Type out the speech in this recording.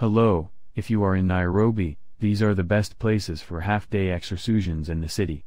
Hello, if you are in Nairobi, these are the best places for half-day excursions in the city.